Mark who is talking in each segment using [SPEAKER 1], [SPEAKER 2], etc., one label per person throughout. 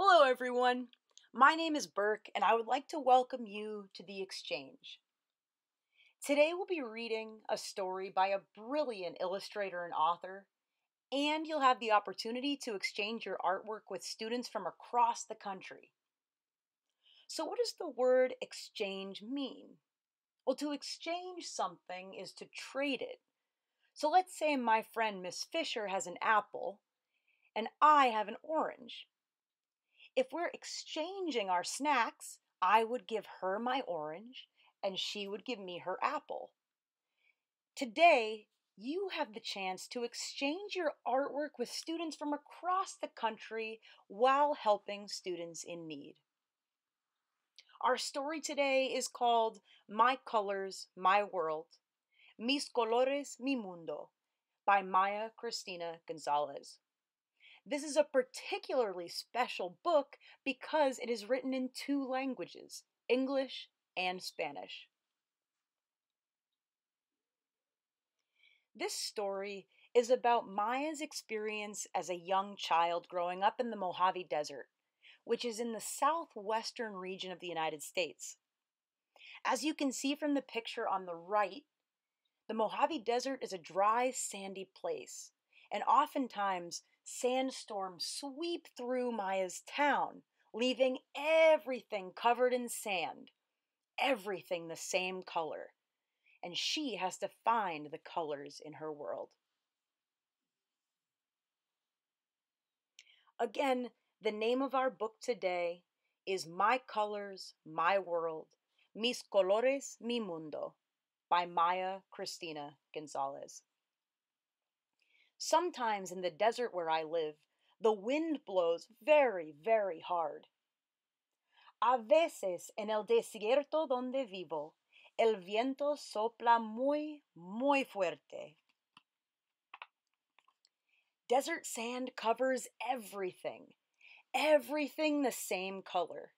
[SPEAKER 1] Hello, everyone. My name is Burke, and I would like to welcome you to the Exchange. Today, we'll be reading a story by a brilliant illustrator and author, and you'll have the opportunity to exchange your artwork with students from across the country. So, what does the word exchange mean? Well, to exchange something is to trade it. So, let's say my friend Miss Fisher has an apple, and I have an orange. If we're exchanging our snacks, I would give her my orange and she would give me her apple. Today, you have the chance to exchange your artwork with students from across the country while helping students in need. Our story today is called My Colors, My World, Mis Colores, Mi Mundo by Maya Cristina Gonzalez. This is a particularly special book because it is written in two languages English and Spanish. This story is about Maya's experience as a young child growing up in the Mojave Desert, which is in the southwestern region of the United States. As you can see from the picture on the right, the Mojave Desert is a dry, sandy place, and oftentimes sandstorms sweep through Maya's town, leaving everything covered in sand, everything the same color. And she has to find the colors in her world. Again, the name of our book today is My Colors, My World, Mis Colores, Mi Mundo by Maya Cristina Gonzalez. Sometimes in the desert where I live, the wind blows very, very hard. A veces en el desierto donde vivo, el viento sopla muy, muy fuerte. Desert sand covers everything, everything the same color.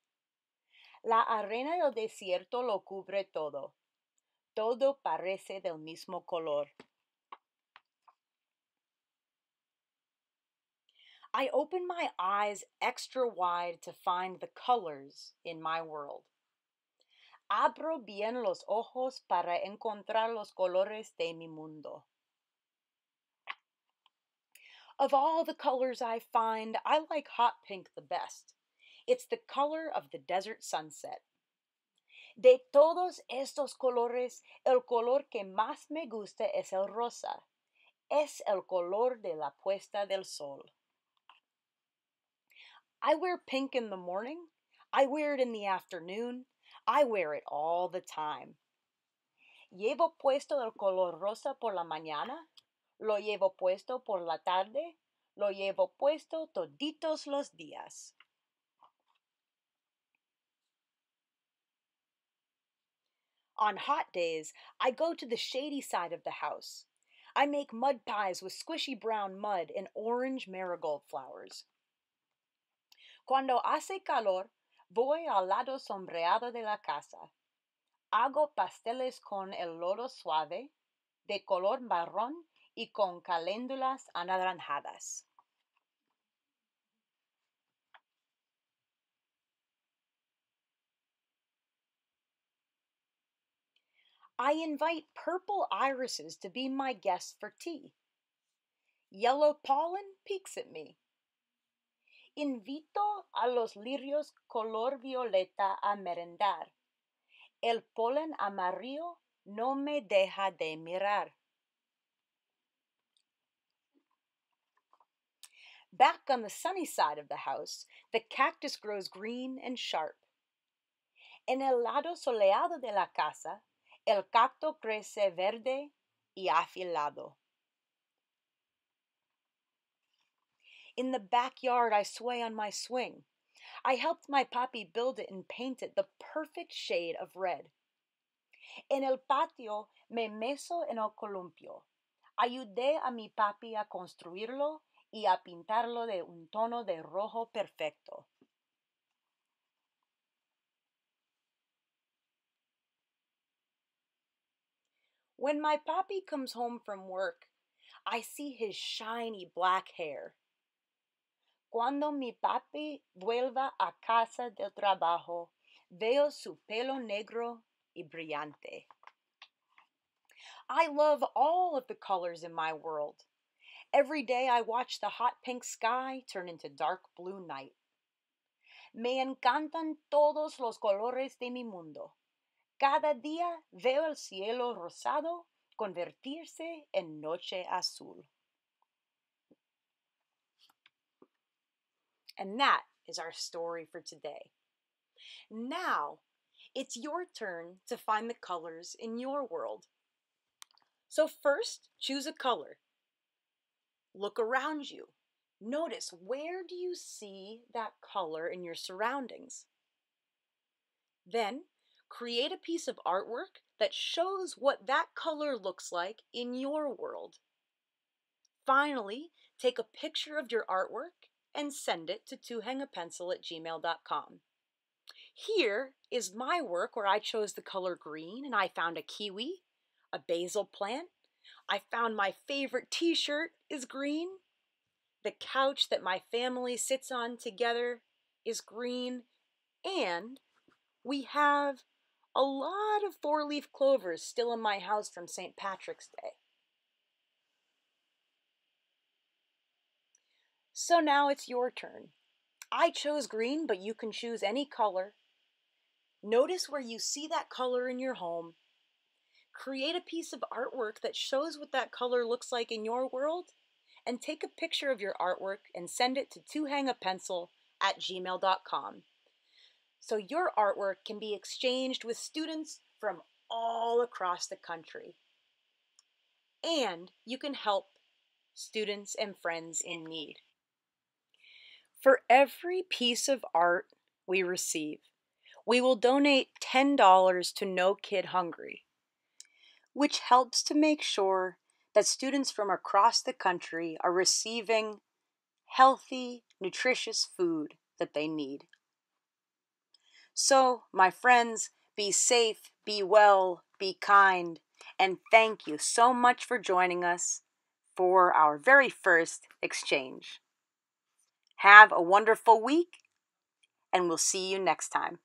[SPEAKER 1] La arena del desierto lo cubre todo. Todo parece del mismo color. I open my eyes extra wide to find the colors in my world. Abro bien los ojos para encontrar los colores de mi mundo. Of all the colors I find, I like hot pink the best. It's the color of the desert sunset. De todos estos colores, el color que más me gusta es el rosa. Es el color de la puesta del sol. I wear pink in the morning. I wear it in the afternoon. I wear it all the time. Llevo puesto el color rosa por la mañana. Lo llevo puesto por la tarde. Lo llevo puesto toditos los días. On hot days, I go to the shady side of the house. I make mud pies with squishy brown mud and orange marigold flowers. Cuando hace calor, voy al lado sombreado de la casa. Hago pasteles con el lodo suave, de color marrón y con caléndulas anaranjadas. I invite purple irises to be my guests for tea. Yellow pollen peeks at me. Invito a los lirios color violeta a merendar. El polen amarillo no me deja de mirar. Back on the sunny side of the house, the cactus grows green and sharp. En el lado soleado de la casa, el cacto crece verde y afilado. In the backyard, I sway on my swing. I helped my papi build it and paint it the perfect shade of red. En el patio me meso en el columpio. Ayudé a mi papi a construirlo y a pintarlo de un tono de rojo perfecto. When my papi comes home from work, I see his shiny black hair. Cuando mi papi vuelva a casa del trabajo, veo su pelo negro y brillante. I love all of the colors in my world. Every day I watch the hot pink sky turn into dark blue night. Me encantan todos los colores de mi mundo. Cada día veo el cielo rosado convertirse en noche azul. And that is our story for today. Now, it's your turn to find the colors in your world. So, first, choose a color. Look around you. Notice where do you see that color in your surroundings? Then, create a piece of artwork that shows what that color looks like in your world. Finally, take a picture of your artwork and send it to tohangapencil at gmail.com. Here is my work where I chose the color green and I found a kiwi, a basil plant. I found my favorite t shirt is green. The couch that my family sits on together is green. And we have a lot of four leaf clovers still in my house from St. Patrick's Day. So now it's your turn. I chose green, but you can choose any color. Notice where you see that color in your home. Create a piece of artwork that shows what that color looks like in your world, and take a picture of your artwork and send it to tohangapencil at gmail.com. So your artwork can be exchanged with students from all across the country. And you can help students and friends in need. For every piece of art we receive, we will donate $10 to No Kid Hungry, which helps to make sure that students from across the country are receiving healthy, nutritious food that they need. So, my friends, be safe, be well, be kind, and thank you so much for joining us for our very first exchange. Have a wonderful week, and we'll see you next time.